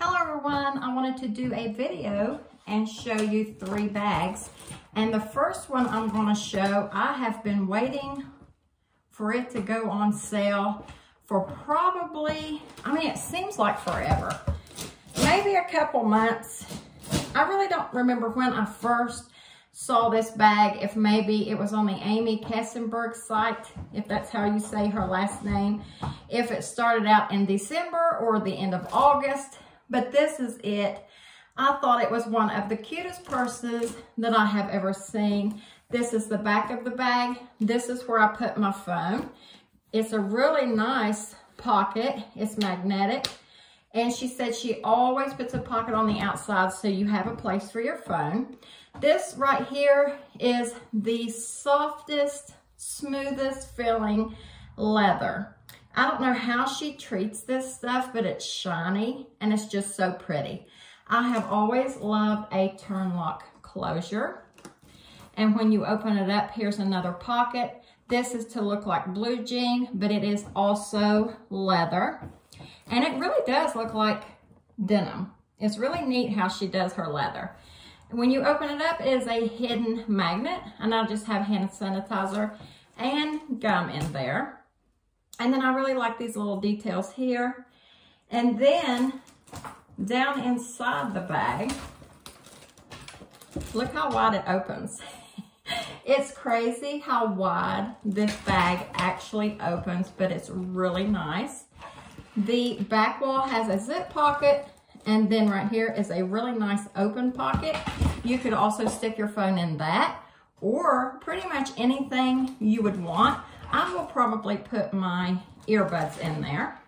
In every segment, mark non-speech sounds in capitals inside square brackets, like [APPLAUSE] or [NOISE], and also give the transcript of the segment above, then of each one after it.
Hello everyone, I wanted to do a video and show you three bags. And the first one I'm gonna show, I have been waiting for it to go on sale for probably, I mean, it seems like forever. Maybe a couple months. I really don't remember when I first saw this bag, if maybe it was on the Aimee Kestenberg site, if that's how you say her last name, if it started out in December or the end of August, but this is it. I thought it was one of the cutest purses that I have ever seen. This is the back of the bag. This is where I put my phone. It's a really nice pocket. It's magnetic. And she said she always puts a pocket on the outside so you have a place for your phone. This right here is the softest, smoothest feeling leather. I don't know how she treats this stuff, but it's shiny and it's just so pretty. I have always loved a turn lock closure. And when you open it up, here's another pocket. This is to look like blue jean, but it is also leather. And it really does look like denim. It's really neat how she does her leather. When you open it up, it is a hidden magnet, and I just have hand sanitizer and gum in there. And then I really like these little details here. And then down inside the bag, look how wide it opens. [LAUGHS] it's crazy how wide this bag actually opens, but it's really nice. The back wall has a zip pocket and then right here is a really nice open pocket. You could also stick your phone in that or pretty much anything you would want. I will probably put my earbuds in there.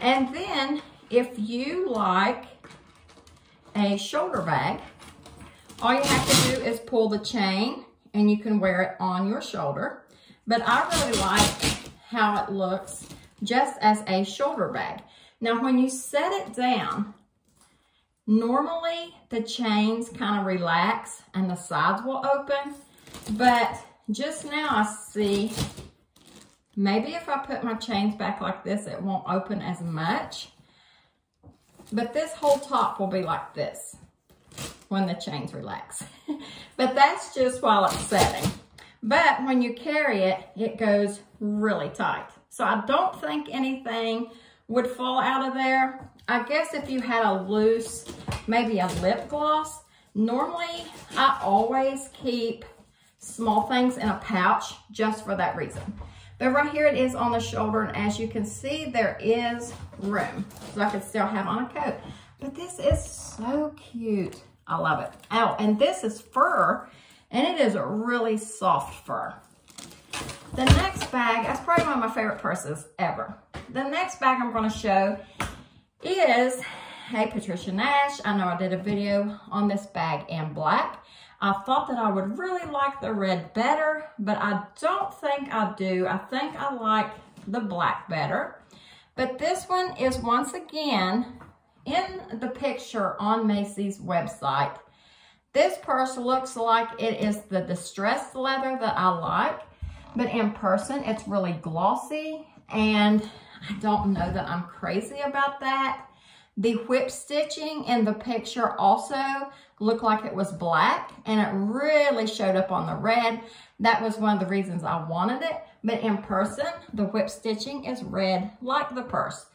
And then if you like a shoulder bag, all you have to do is pull the chain and you can wear it on your shoulder. But I really like how it looks just as a shoulder bag. Now, when you set it down, Normally, the chains kind of relax and the sides will open, but just now I see maybe if I put my chains back like this, it won't open as much. But this whole top will be like this when the chains relax. [LAUGHS] but that's just while it's setting. But when you carry it, it goes really tight. So I don't think anything would fall out of there. I guess if you had a loose, maybe a lip gloss, normally I always keep small things in a pouch just for that reason. But right here it is on the shoulder, and as you can see, there is room. So I could still have on a coat. But this is so cute. I love it. Oh, and this is fur, and it is a really soft fur. The next bag, that's probably one of my favorite purses ever. The next bag I'm gonna show is Hey Patricia Nash. I know I did a video on this bag in black. I thought that I would really like the red better, but I don't think I do. I think I like the black better. But this one is once again in the picture on Macy's website. This purse looks like it is the distressed leather that I like, but in person it's really glossy and I don't know that I'm crazy about that. The whip stitching in the picture also looked like it was black and it really showed up on the red. That was one of the reasons I wanted it. But in person, the whip stitching is red like the purse.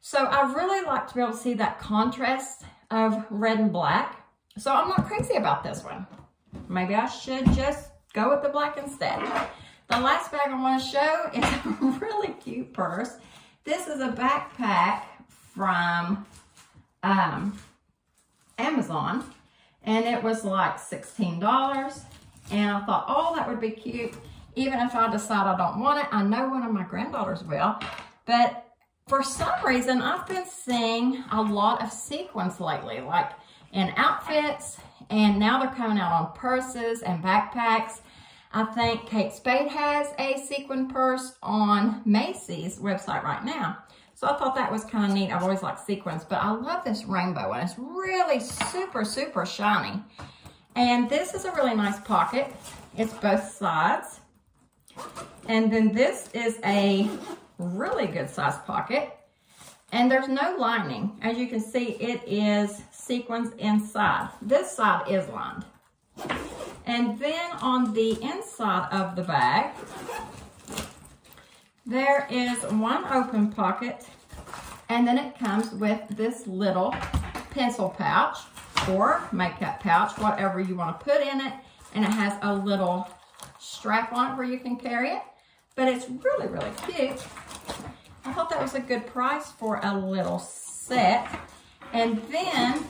So I really like to be able to see that contrast of red and black. So I'm not crazy about this one. Maybe I should just go with the black instead. The last bag I want to show is [LAUGHS] a really cute purse. This is a backpack from um, Amazon and it was like $16 and I thought, oh, that would be cute. Even if I decide I don't want it, I know one of my granddaughters will. But for some reason, I've been seeing a lot of sequins lately, like in outfits, and now they're coming out on purses and backpacks. I think Kate Spade has a sequin purse on Macy's website right now. So I thought that was kind of neat. I've always liked sequins, but I love this rainbow and it's really super, super shiny. And this is a really nice pocket. It's both sides. And then this is a really good size pocket. And there's no lining. As you can see, it is sequins inside. This side is lined. And then on the inside of the bag, there is one open pocket and then it comes with this little pencil pouch or makeup pouch, whatever you want to put in it. And it has a little strap on it where you can carry it. But it's really, really cute. I thought that was a good price for a little set. And then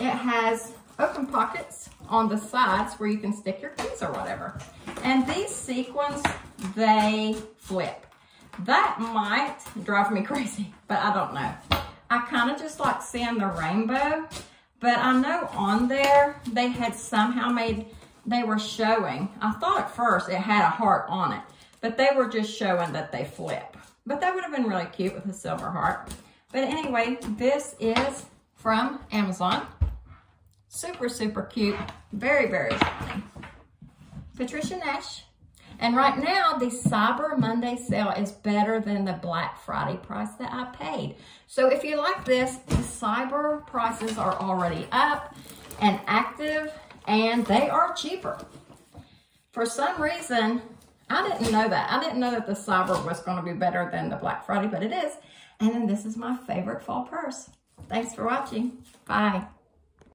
it has open pockets on the sides where you can stick your keys or whatever. And these sequins, they flip. That might drive me [LAUGHS] crazy, but I don't know. I kind of just like seeing the rainbow, but I know on there they had somehow made, they were showing, I thought at first it had a heart on it, but they were just showing that they flip. But that would have been really cute with a silver heart. But anyway, this is from Amazon. Super, super cute. Very, very funny. Patricia Nash. And right now, the Cyber Monday sale is better than the Black Friday price that I paid. So if you like this, the Cyber prices are already up and active, and they are cheaper. For some reason, I didn't know that. I didn't know that the Cyber was going to be better than the Black Friday, but it is. And then this is my favorite fall purse. Thanks for watching. Bye.